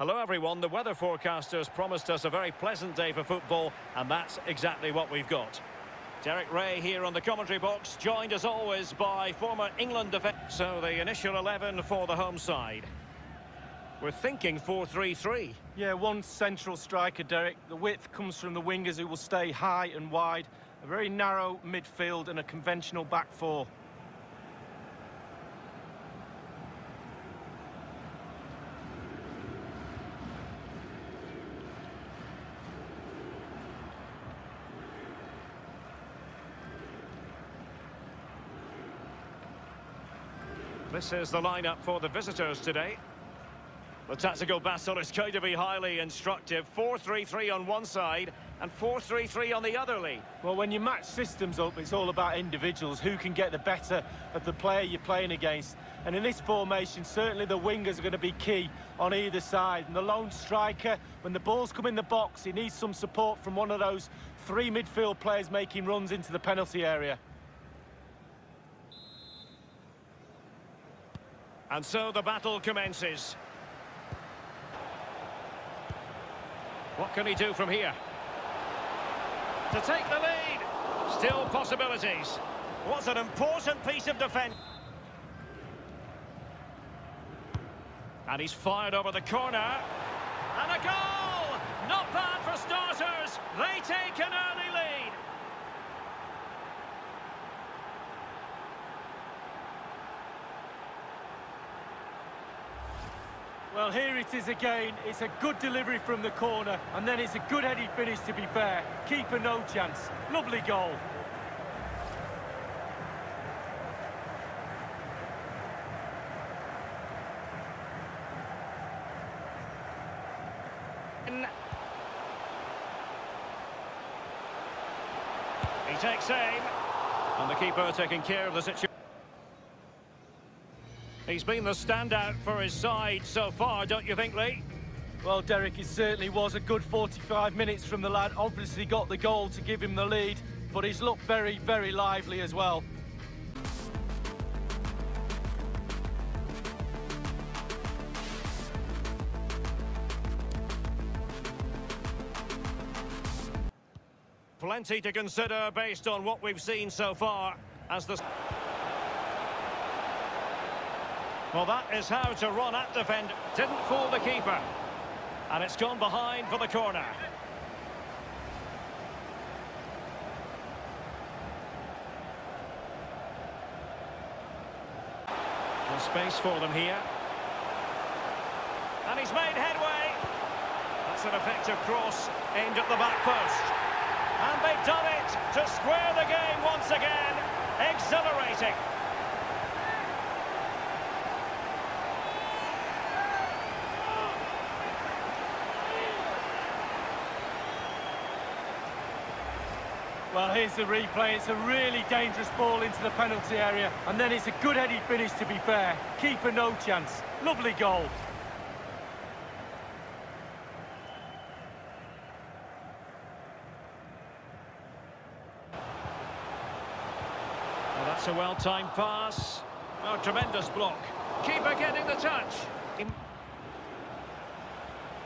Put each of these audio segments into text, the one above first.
Hello everyone, the weather forecasters promised us a very pleasant day for football and that's exactly what we've got. Derek Rae here on the commentary box, joined as always by former England defence. So the initial 11 for the home side. We're thinking 4-3-3. Yeah, one central striker, Derek. The width comes from the wingers who will stay high and wide. A very narrow midfield and a conventional back four. This is the lineup for the visitors today. The tactical battle is going to be highly instructive. 4-3-3 on one side and 4-3-3 on the other, Lee. Well, when you match systems up, it's all about individuals. Who can get the better of the player you're playing against? And in this formation, certainly the wingers are going to be key on either side. And the lone striker, when the balls come in the box, he needs some support from one of those three midfield players making runs into the penalty area. And so the battle commences. What can he do from here? To take the lead. Still possibilities. What's an important piece of defence. And he's fired over the corner. And a goal! Not bad for starters. They take an early lead. Well, here it is again. It's a good delivery from the corner, and then it's a good headed finish, to be fair. Keeper no chance. Lovely goal. He takes aim. And the keeper taking care of the situation. He's been the standout for his side so far, don't you think, Lee? Well, Derek, it certainly was a good 45 minutes from the lad. Obviously got the goal to give him the lead, but he's looked very, very lively as well. Plenty to consider based on what we've seen so far as the... Well, that is how to run at defend. Didn't fool the keeper. And it's gone behind for the corner. Space for them here. And he's made headway. That's an effective cross aimed at the back post. And they've done it to square the game once again. Exhilarating. Well, here's the replay. It's a really dangerous ball into the penalty area. And then it's a good headed finish, to be fair. Keeper no chance. Lovely goal. Well, that's a well-timed pass. Oh, tremendous block. Keeper getting the touch.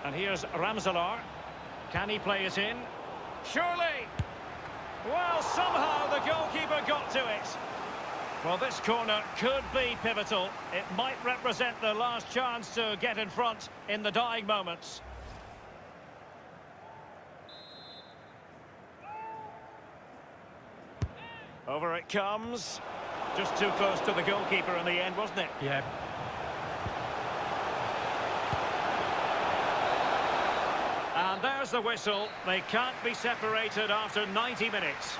And here's Ramselaar. Can he play it in? Surely! Well, somehow the goalkeeper got to it. Well, this corner could be pivotal. It might represent the last chance to get in front in the dying moments. Over it comes. Just too close to the goalkeeper in the end, wasn't it? Yeah. And there's the whistle. They can't be separated after 90 minutes.